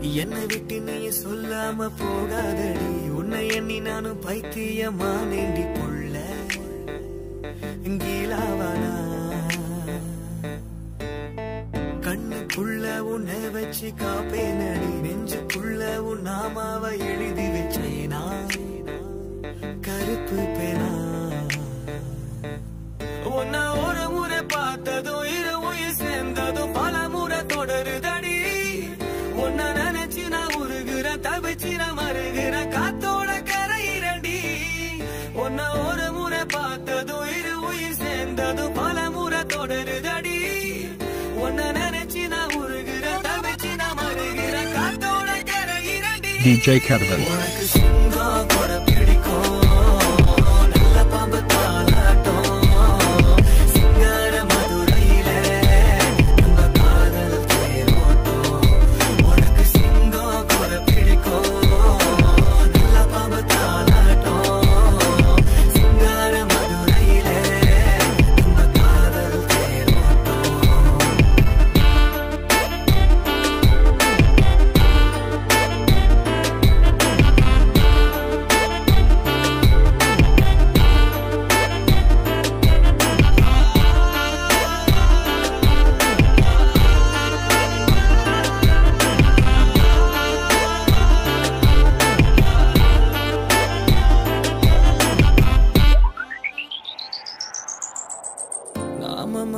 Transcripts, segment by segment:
என்னை விட்டு நீ சொல்லாம போகாதடி. உன்னை எண்ணி நானும் பைத்தியமானேண்டி பொள்ள கீழாவானா? கண்ணுக்குள்ள உன்னை வச்சு காப்பேனடி. நெஞ்சுக்குள்ள உன் நாமாவ எழுதி வச்சேனா? கருப்பு பேனா? உன்னை ஒரு முறை பார்த்ததும் DJ Cadaver.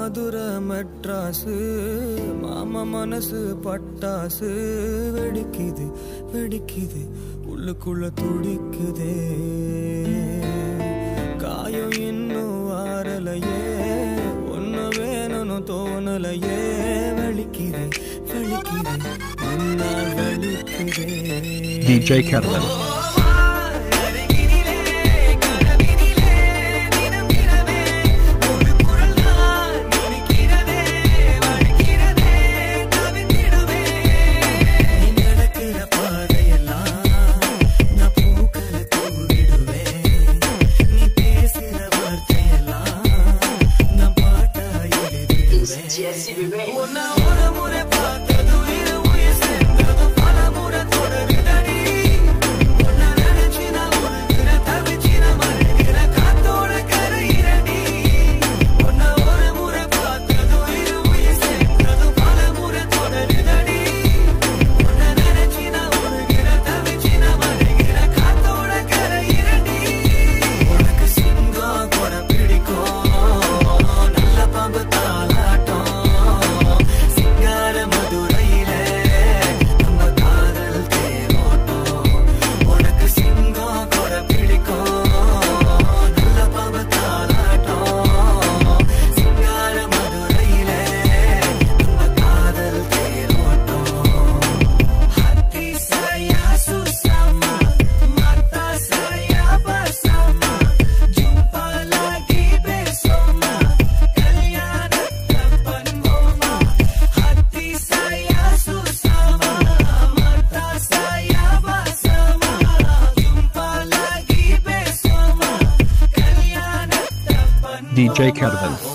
மதுர மெட்ராஸு மாமா மனசு பட்டாசு வெடிக்குது வெடிக்குது உள்ளுக்குள்ள துடிக்குதே காயம் இன்னும் வாரலையே ஒன்று வேணும்னு தோணலையே வலிக்குது வலிக்குது DJ Catalan. everywhere DJ Cadavan.